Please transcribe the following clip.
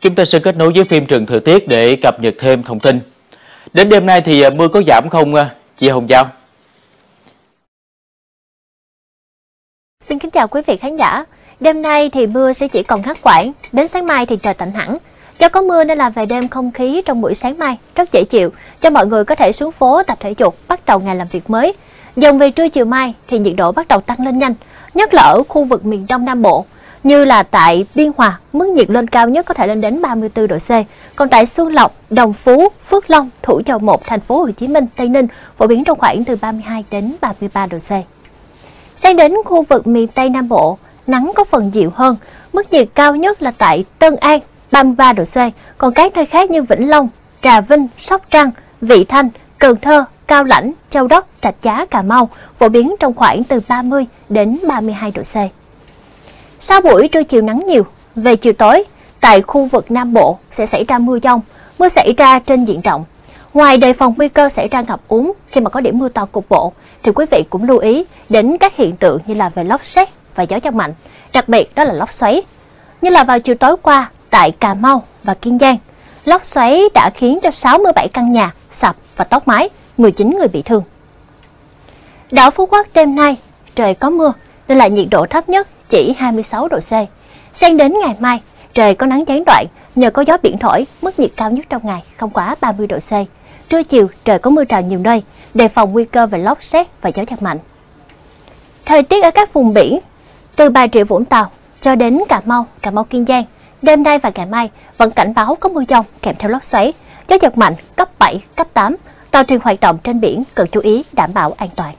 Chúng ta sẽ kết nối với phim trường thời tiết để cập nhật thêm thông tin. Đến đêm nay thì à, mưa có giảm không à, chị Hồng Giao? Xin kính chào quý vị khán giả. Đêm nay thì mưa sẽ chỉ còn ngắt quãng, đến sáng mai thì trời tạnh hẳn. Do có mưa nên là về đêm không khí trong buổi sáng mai rất dễ chịu, cho mọi người có thể xuống phố tập thể dục bắt đầu ngày làm việc mới. Dần về trưa chiều mai thì nhiệt độ bắt đầu tăng lên nhanh, nhất là ở khu vực miền Đông Nam Bộ. Như là tại Biên Hòa, mức nhiệt lên cao nhất có thể lên đến 34 độ C. Còn tại Xuân Lộc, Đồng Phú, Phước Long, Thủ Dầu Một, thành phố Hồ Chí Minh, Tây Ninh phổ biến trong khoảng từ 32 đến 33 độ C. Sang đến khu vực miền Tây Nam Bộ, nắng có phần dịu hơn, mức nhiệt cao nhất là tại Tân An 33 độ C, còn các nơi khác như Vĩnh Long, Trà Vinh, Sóc Trăng, Vị Thanh, Cần Thơ, Cao Lãnh, Châu Đốc, Trạch Giá, Cà Mau phổ biến trong khoảng từ 30 đến 32 độ C. Sau buổi trưa chiều nắng nhiều, về chiều tối, tại khu vực Nam Bộ sẽ xảy ra mưa dông, mưa xảy ra trên diện rộng. Ngoài đề phòng nguy cơ xảy ra ngập úng khi mà có điểm mưa to cục bộ, thì quý vị cũng lưu ý đến các hiện tượng như là về lốc xét và gió giật mạnh, đặc biệt đó là lốc xoáy. Như là vào chiều tối qua tại Cà Mau và Kiên Giang, lốc xoáy đã khiến cho 67 căn nhà sập và tốc mái, 19 người bị thương. Đảo Phú Quốc đêm nay trời có mưa nên là nhiệt độ thấp nhất chỉ 26 độ C. Sang đến ngày mai, trời có nắng gián đoạn nhờ có gió biển thổi, mức nhiệt cao nhất trong ngày không quá 30 độ C. Trưa chiều trời có mưa rào nhiều nơi, đề phòng nguy cơ về lốc xét và gió giật mạnh. Thời tiết ở các vùng biển từ Bà Rịa Vũng Tàu cho đến Cà Mau, Cà Mau Kiên Giang, đêm nay và ngày mai vẫn cảnh báo có mưa dông kèm theo lốc xoáy, gió giật mạnh cấp 7, cấp 8. Tàu thuyền hoạt động trên biển cần chú ý đảm bảo an toàn.